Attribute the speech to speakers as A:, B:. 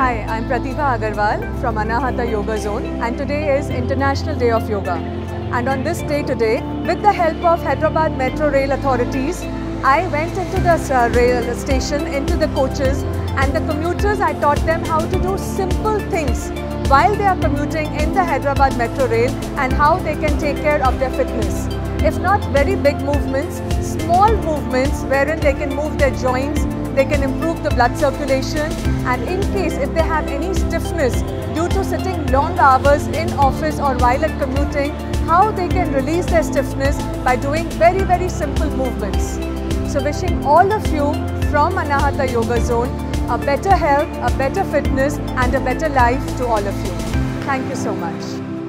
A: Hi, I'm Pratibha Agarwal from Anahata Yoga Zone and today is International Day of Yoga. And on this day today, with the help of Hyderabad Metro Rail authorities, I went into the uh, rail station, into the coaches and the commuters, I taught them how to do simple things while they are commuting in the Hyderabad Metro Rail and how they can take care of their fitness. If not very big movements, small movements wherein they can move their joints, they can improve the blood circulation and in case if they have any stiffness due to sitting long hours in office or while at commuting, how they can release their stiffness by doing very very simple movements. So wishing all of you from Anahata Yoga Zone a better health, a better fitness and a better life to all of you. Thank you so much.